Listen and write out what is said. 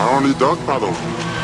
I don't need dog.